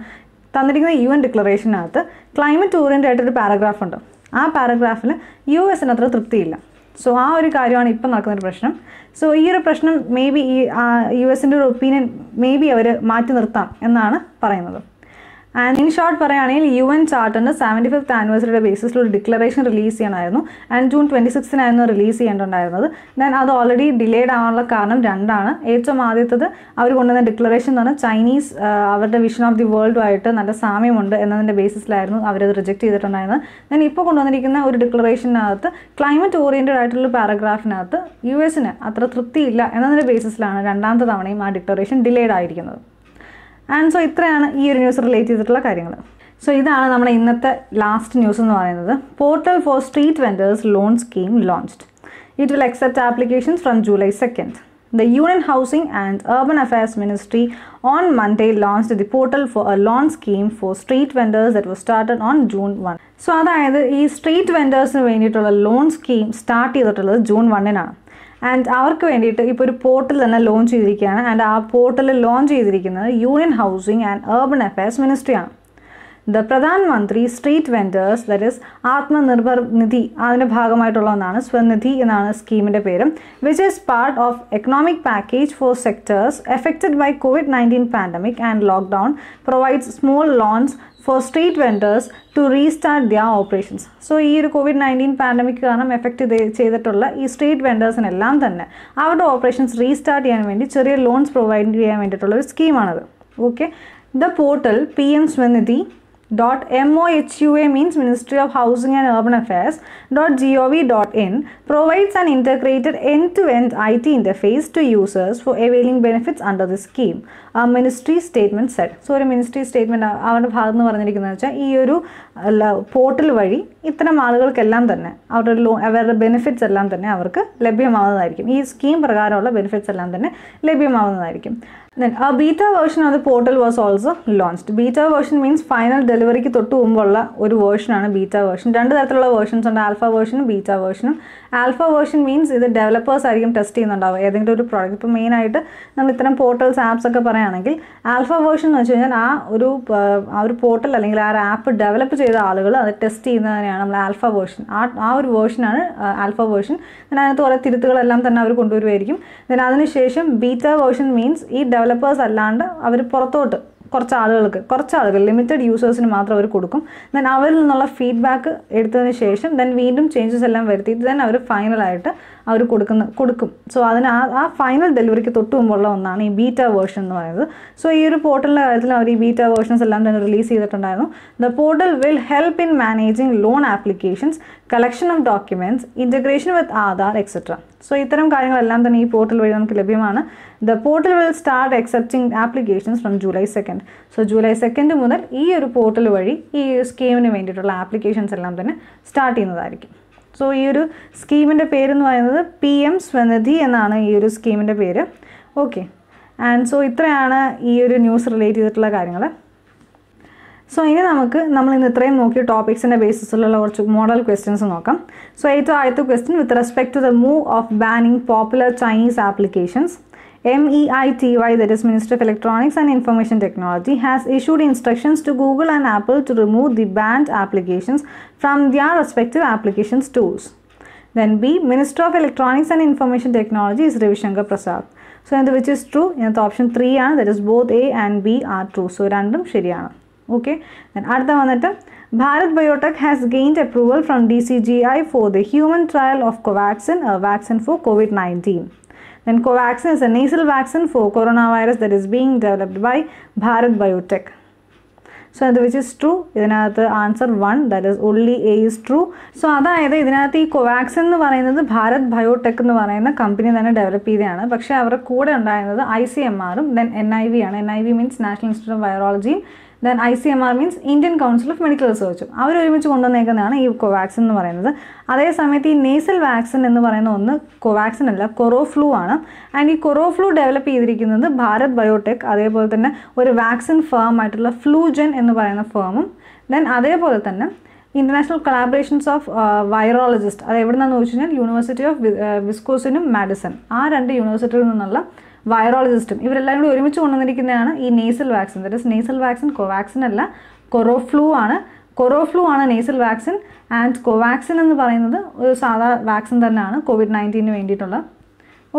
A: തന്നിരിക്കുന്ന യു എൻ ഡിക്ലറേഷനകത്ത് ക്ലൈമറ്റ് ഓറിയൻ്റ് ആയിട്ടൊരു പാരഗ്രാഫ് ഉണ്ട് ആ പാരഗ്രാഫിൽ യു എസിന് അത്ര തൃപ്തിയില്ല സോ ആ ഒരു കാര്യമാണ് ഇപ്പം നടക്കുന്നൊരു പ്രശ്നം സോ ഈ ഒരു പ്രശ്നം മേ ബി ഈ യു എസിൻ്റെ ഒരു ഒപ്പീനിയൻ മേ ബി അവർ മാറ്റി നിർത്താം എന്നാണ് പറയുന്നത് ആൻഡ് ഇൻ ഷോർട്ട് പറയുകയാണെങ്കിൽ യു എൻ ചാർട്ടറിൻ്റെ സെവൻറ്റി ഫിഫ്ത്ത് ആനിവേഴ്സറിയുടെ ബേസിസിൽ ഒരു ഡിക്ലറേഷൻ റിലീസ് ചെയ്യണമായിരുന്നു ആൻഡ് ജൂൺ ട്വൻറ്റി സിക്സിനായിരുന്നു റിലീസ് ചെയ്യേണ്ടതുണ്ടായിരുന്നത് ദെൻ അത് ഓൾറെഡി ഡിലേഡ് ആവാനുള്ള കാരണം രണ്ടാണ് ഏറ്റവും ആദ്യത്തത് അവർ കൊണ്ടുവന്ന ഡിക്ലറേഷൻ എന്ന് പറഞ്ഞാൽ ചൈനീസ് uh, അവരുടെ വിഷൻ ഓഫ് ദി വേൾഡുമായിട്ട് നല്ല സാമ്യമുണ്ട് എന്നതിൻ്റെ ബേസിസിലായിരുന്നു അവരത് റിജക്റ്റ് ചെയ്തിട്ടുണ്ടായിരുന്നത് ദെൻ ഇപ്പോൾ കൊണ്ടുവന്നിരിക്കുന്ന ഒരു ഡിക്ലറേഷനകത്ത് ക്ലൈമറ്റ് ഓറിയൻറ്റഡ് ആയിട്ടുള്ള പാരഗ്രാഫിനകത്ത് യു എസിന് അത്ര തൃപ്തിയില്ല എന്നതിൻ്റെ ബേസിസിലാണ് രണ്ടാമത്തെ തവണയും ആ ഡിക്ലറേഷൻ ഡിലേഡ് ആയിരിക്കുന്നത് ആൻഡ് സോ ഇത്രയാണ് ഈ ഒരു ന്യൂസ് റിലേറ്റ് ചെയ്തിട്ടുള്ള കാര്യങ്ങൾ സോ ഇതാണ് നമ്മുടെ ഇന്നത്തെ ലാസ്റ്റ് ന്യൂസ് എന്ന് പറയുന്നത് portal for street vendors loan scheme launched it will accept applications from July second the union housing and urban affairs ministry on Monday launch the portal for a loan scheme for street vendors that was started on June 1. So അതായത് ഈ സ്ട്രീറ്റ് വെൻഡേഴ്സിന് വേണ്ടിയിട്ടുള്ള ലോൺ സ്കീം സ്റ്റാർട്ട് ചെയ്തിട്ടുള്ളത് ജൂൺ വണ്ണിനാണ് ആൻഡ് അവർക്ക് വേണ്ടിയിട്ട് ഇപ്പോൾ ഒരു പോർട്ടൽ തന്നെ ലോഞ്ച് ചെയ്തിരിക്കുകയാണ് ആൻഡ് ആ പോർട്ടൽ ലോഞ്ച് ചെയ്തിരിക്കുന്നത് union housing and urban affairs മിനിസ്ട്രിയാണ് the Pradhan Mantri street vendors that is Atmanirbhar Nidhi അതിൻ്റെ ഭാഗമായിട്ടുള്ള ഒന്നാണ് സ്വനിധി എന്നാണ് സ്കീമിൻ്റെ പേര് which is part of economic package for sectors affected by COVID nineteen pandemic and lockdown provides small loans for street vendors to restart their operations so ഈ ഒരു കോവിഡ് നയൻറ്റീൻ പാൻഡമിക് കാരണം എഫക്റ്റ് ചെയ്തിട്ടുള്ള ഈ സ്ട്രീറ്റ് വെൻഡേഴ്സിനെല്ലാം തന്നെ അവരുടെ ഓപ്പറേഷൻസ് റീസ്റ്റാർട്ട് ചെയ്യാൻ വേണ്ടി ചെറിയ ലോൺസ് പ്രൊവൈഡ് ചെയ്യാൻ വേണ്ടിയിട്ടുള്ള ഒരു സ്കീമാണത് okay the portal P M SVANidhi dot MOHUA means Ministry of Housing and Urban Affairs dot gov dot in provides an integrated end-to-end -end IT interface to users for availing benefits under this scheme. ആ മിനിസ്ട്രി സ്റ്റേറ്റ്മെൻറ്റ് സെറ്റ് സോ ഒരു മിനിസ്ട്രി സ്റ്റേറ്റ്മെൻറ്റ് അവരുടെ ഭാഗത്ത് നിന്ന് പറഞ്ഞിരിക്കുന്നത് വെച്ചാൽ ഈ ഒരു പോർട്ടൽ വഴി ഇത്തരം ആളുകൾക്കെല്ലാം തന്നെ അവരുടെ ലോൺ അവരുടെ ബെനിഫിറ്റ്സ് എല്ലാം തന്നെ അവർക്ക് ലഭ്യമാവുന്നതായിരിക്കും ഈ സ്കീം പ്രകാരമുള്ള ബെനിഫിറ്റ്സ് എല്ലാം തന്നെ ലഭ്യമാവുന്നതായിരിക്കും ദെൻ ആ beta version of the portal was also launched beta version means final ഡെലിവറിക്ക് തൊട്ട് മുമ്പുള്ള ഒരു വേർഷനാണ് ബീറ്റ വേർഷൻ രണ്ട് തരത്തിലുള്ള വേർഷൻസ് ഉണ്ട് ആൽഫ വേർഷനും ബീറ്റ വേർഷനും ആൽഫ വേർഷൻ മീൻസ് ഇത് ഡെവലപ്പേഴ്സ് ആയിരിക്കും ടെസ്റ്റ് ചെയ്യുന്നുണ്ടാവുക ഏതെങ്കിലും ഒരു പ്രോഡക്റ്റ് ഇപ്പോൾ മെയിനായിട്ട് നമ്മൾ ഇത്തരം പോർട്ടൽസ് ആപ്സ് ഒക്കെ പറയുകയാണെങ്കിൽ ആൽഫ വേർഷൻ എന്ന് വെച്ച് കഴിഞ്ഞാൽ ആ ഒരു ആ ഒരു പോർട്ടൽ അല്ലെങ്കിൽ ആ ഒരു ആപ്പ് ഡെവലപ്പ് ചെയ്ത ആളുകൾ അത് ടെസ്റ്റ് ചെയ്യുന്നതിനെയാണ് നമ്മൾ ആൽഫ വേർഷൻ ആ ആ ഒരു വേർഷനാണ് ആൽഫ വേർഷൻ അതിനകത്ത് കുറേ തിരുത്തുകളെല്ലാം തന്നെ അവർ കൊണ്ടുവരുമായിരിക്കും ദെൻ അതിനുശേഷം ബീറ്റ വേർഷൻ മീൻസ് ഈ ഡെവലപ്പ് ഡെവലപ്പേഴ്സ് അല്ലാണ്ട് അവർ പുറത്തോട്ട് കുറച്ച് ആളുകൾക്ക് കുറച്ച് ആളുകൾ ലിമിറ്റഡ് യൂസേഴ്സിന് മാത്രം അവർ കൊടുക്കും ദെൻ അവരിൽ നിന്നുള്ള ഫീഡ്ബാക്ക് എടുത്തതിന് ശേഷം ദെൻ വീണ്ടും ചേഞ്ചസ് എല്ലാം വരുത്തിയിട്ട് ദെൻ അവർ ഫൈനലായിട്ട് അവർ കൊടുക്കുന്ന കൊടുക്കും സോ അതിന് ആ ആ ഫൈനൽ ഡെലിവറിക്ക് തൊട്ട് മുമ്പുള്ള ഒന്നാണ് ഈ ബീറ്റ വേർഷൻ എന്ന് പറയുന്നത് സോ ഈ ഒരു പോർട്ടലിൻ്റെ കാര്യത്തിൽ അവർ ഈ ബീറ്റ വേർഷൻസ് എല്ലാം തന്നെ റിലീസ് ചെയ്തിട്ടുണ്ടായിരുന്നു the portal will help in managing loan applications collection of documents integration with Aadhaar etcetera so ഇത്തരം കാര്യങ്ങളെല്ലാം തന്നെ ഈ പോർട്ടൽ വഴി നമുക്ക് ലഭ്യമാണ് the portal will start accepting applications from July second so July second മുതൽ ഈ ഒരു പോർട്ടൽ വഴി ഈ സ്കീമിന് വേണ്ടിയിട്ടുള്ള ആപ്ലിക്കേഷൻസ് എല്ലാം തന്നെ സ്റ്റാർട്ട് ചെയ്യുന്നതായിരിക്കും സോ ഈ ഒരു സ്കീമിൻ്റെ പേരെന്ന് പറയുന്നത് പി എം സ്വനിധി എന്നാണ് ഈ ഒരു സ്കീമിൻ്റെ പേര് ഓക്കെ ആൻഡ് സോ ഇത്രയാണ് ഈ ഒരു ന്യൂസ് റിലേറ്റ് ചെയ്തിട്ടുള്ള കാര്യങ്ങൾ സോ ഇനി നമുക്ക് നമ്മൾ ഇന്ന് ഇത്രയും നോക്കി ടോപ്പിക്സിൻ്റെ ബേസിസിലുള്ള കുറച്ച് മോഡൽ ക്വസ്റ്റ്യൻസ് നോക്കാം സോ ഏറ്റവും ആദ്യത്തെ question with respect to the move of banning popular Chinese applications MEITY, that is Ministry of Electronics and Information Technology, has issued instructions to Google and Apple to remove the banned applications from their respective application stores. Then B, Minister of Electronics and Information Technology is Ravi Shankar Prasad. So, and which is true? ഇതിനകത്ത് ഓപ്ഷൻ ത്രീ ആണ് that is both A and B are true. So, രണ്ടും ശരിയാണ് ഓക്കെ ദെൻ അടുത്ത വന്നിട്ട് Bharat Biotech has gained approval from D C G I for the human trial of Covaxin vaccine for COVID nineteen Then Covaxin is a nasal vaccine for coronavirus that is being developed by Bharat Biotech. So അത് വിച്ച് ഇസ് ട്രൂ ഇതിനകത്ത് answer one that is only A is true so അതായത് ഇതിനകത്ത് ഈ കോവാക്സിൻ എന്ന് പറയുന്നത് ഭാരത് ബയോടെക് എന്ന് പറയുന്ന കമ്പനി തന്നെ ഡെവലപ്പ് ചെയ്തതാണ് പക്ഷേ അവരുടെ കൂടെ ഉണ്ടായിരുന്നത് ഐ സി എം ആറും ദെൻ എൻ ഐ വി ആണ് N I V means national institute of വൈറോളജിയും then I C M R means Indian council of medical റിസർച്ചും അവർ ഒരുമിച്ച് കൊണ്ടുവന്നേക്കുന്നതാണ് ഈ കോവാക്സിൻ എന്ന് പറയുന്നത് അതേസമയത്ത് ഈ നേസൽ വാക്സിൻ എന്ന് പറയുന്ന ഒന്ന് കോവാക്സിൻ അല്ല കൊറോഫ്ലൂ ആണ് ആൻഡ് ഈ കൊറോഫ്ലൂ ഡെവലപ്പ് ചെയ്തിരിക്കുന്നത് ഭാരത് ബയോടെക് അതേപോലെ തന്നെ ഒരു വാക്സിൻ ഫേം ആയിട്ടുള്ള ഫ്ലൂജൻ എന്ന് പറയുന്ന ഫേമും ദെൻ അതേപോലെ തന്നെ ഇൻ്റർനാഷണൽ കൊളാബറേഷൻസ് ഓഫ് വൈറോളജിസ്റ്റ് അത് എവിടെ നിന്നാണെന്ന് ചോദിച്ചു കഴിഞ്ഞാൽ യൂണിവേഴ്സിറ്റി ഓഫ് വിസ്കോസിനും മാഡിസൺ ആ രണ്ട് യൂണിവേഴ്സിറ്റിയിൽ നിന്നുള്ള വൈറോളജിസ്റ്റും ഇവരെല്ലാം കൂടി ഒരുമിച്ച് കൊണ്ടുവന്നിരിക്കുന്നതാണ് ഈ nasal vaccine that is nasal vaccine Covaxin അല്ല കൊറോഫ്ലൂ ആണ് കൊറോഫ്ലൂ ആണ് നേസൽ വാക്സിൻ ആൻഡ് കോവാക്സിൻ എന്ന് പറയുന്നത് ഒരു സാധാ വാക്സിൻ തന്നെയാണ് കോവിഡ് നയൻറ്റീന് വേണ്ടിയിട്ടുള്ള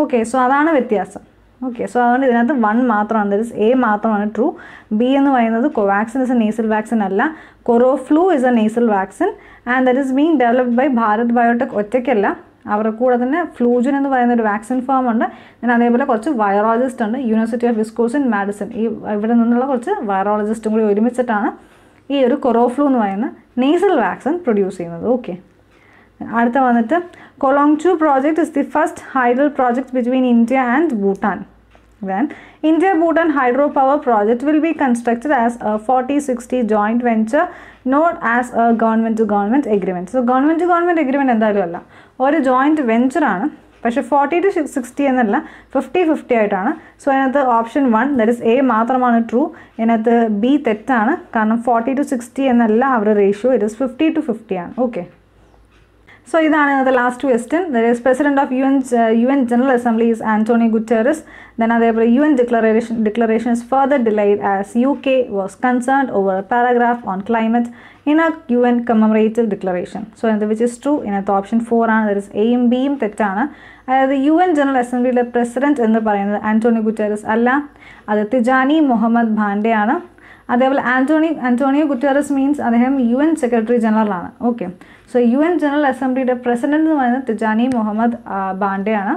A: ഓക്കെ സോ അതാണ് വ്യത്യാസം ഓക്കെ സോ അതുകൊണ്ട് ഇതിനകത്ത് വൺ മാത്രമാണ് ദറ്റ് ഇസ് എ മാത്രമാണ് ട്രൂ ബി എന്ന് പറയുന്നത് Covaxin is a nasal vaccine അല്ല CoroFlu is a nasal vaccine and that is being developed by Bharat Biotech ഒറ്റയ്ക്കല്ല അവരുടെ കൂടെ തന്നെ ഫ്ലൂജൻ എന്ന് പറയുന്ന ഒരു വാക്സിൻ ഫാം ഉണ്ട് പിന്നെ അതേപോലെ കുറച്ച് വൈറോളജിസ്റ്റ് ഉണ്ട് യൂണിവേഴ്സിറ്റി ഓഫ് വിസ്കോസിൻ മാഡിസൺ ഈ ഇവിടെ നിന്നുള്ള കുറച്ച് വൈറോളജിസ്റ്റും കൂടി ഒരുമിച്ചിട്ടാണ് ഈ ഒരു കൊറോഫ്ലൂ എന്ന് പറയുന്ന നേസൽ വാക്സിൻ പ്രൊഡ്യൂസ് ചെയ്യുന്നത് ഓക്കെ അടുത്ത വന്നിട്ട് Kholongchhu project is the first hydel project between India and Bhutan Then, India Bhutan hydro power project will be constructed as a 60 joint venture not as a government to government -government so So, to to government -government എന്തായാലും അല്ല ഒരു ജോയിൻറ്റ് വെഞ്ചറാണ് പക്ഷേ ഫോർട്ടി ടു സിക്സ്റ്റി എന്നല്ല ഫിഫ്റ്റി ഫിഫ്റ്റി ആയിട്ടാണ് സോ അതിനകത്ത് option one that is A മാത്രമാണ് ട്രൂ ഇതിനകത്ത് ബി തെറ്റാണ് കാരണം ഫോർട്ടി ടു സിക്സ്റ്റി എന്നല്ല അവരുടെ ratio it is fifty to fifty ആണ് ഓക്കെ സോ ഇതാണ് ഇന്നത്തെ last question that is president of U N U N general assembly is Antonio Guterres then അതേപോലെ U N declaration declaration is further delayed as U K was concerned over paragraph on climate in in U N commemorative declaration so എന്ത് വിച്ച് ഇസ് ട്രൂ ഇതിനകത്ത് ഓപ്ഷൻ ഫോർ ആണ് ദർ ഇസ് എയും ബിയും തെറ്റാണ് അതായത് യു എൻ ജനറൽ അസംബ്ലിയുടെ പ്രസിഡന്റ് എന്ന് പറയുന്നത് ആന്റോണിയോ ഗുറ്റാരസ് അല്ല അത് തിജാനി മുഹമ്മദ് ഭാൻഡെയാണ് അതേപോലെ ആന്റോണി ആന്റോണിയോ ഗുറ്റാരസ് മീൻസ് അദ്ദേഹം U N secretary ജനറലാണ് okay so U N general അസംബ്ലിയുടെ president എന്ന് പറയുന്നത് തിജാനി മുഹമ്മദ് ബാൻഡെയാണ്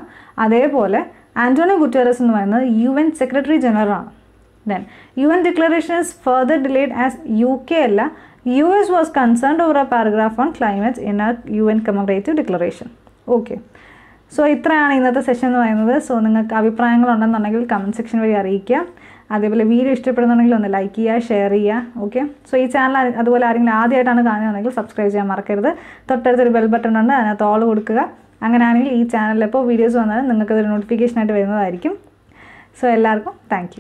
A: അതേപോലെ ആന്റോണിയോ ഗുറ്റാരസ് എന്ന് പറയുന്നത് U N secretary ജനറലാണ് then U N declaration is further delayed as U K അല്ല U S was concerned over a paragraph on climate in a U N commemorative declaration okay so ഇത്രയാണ് ഇന്നത്തെ സെഷൻ എന്ന് പറയുന്നത് സോ നിങ്ങൾക്ക് അഭിപ്രായങ്ങളുണ്ടെന്നുണ്ടെങ്കിൽ കമൻറ്റ് സെക്ഷൻ വഴി അറിയിക്കുക അതേപോലെ വീഡിയോ ഇഷ്ടപ്പെടുന്നുണ്ടെങ്കിൽ ഒന്ന് ലൈക്ക് ചെയ്യുക ഷെയർ ചെയ്യുക ഓക്കെ സോ ഈ ചാനൽ അതുപോലെ ആരെങ്കിലും ആദ്യമായിട്ടാണ് കാണുകയാണെങ്കിൽ സബ്സ്ക്രൈബ് ചെയ്യാൻ മറക്കരുത് തൊട്ടടുത്തൊരു ബെൽ ബട്ടൺ ഉണ്ട് അതിനകത്ത് ഓൾ കൊടുക്കുക അങ്ങനെ ആണെങ്കിൽ ഈ ചാനലിൽ ഇപ്പോൾ വീഡിയോസ് വന്നാലും നിങ്ങൾക്കതൊരു നോട്ടിഫിക്കേഷനായിട്ട് വരുന്നതായിരിക്കും സോ എല്ലാവർക്കും താങ്ക്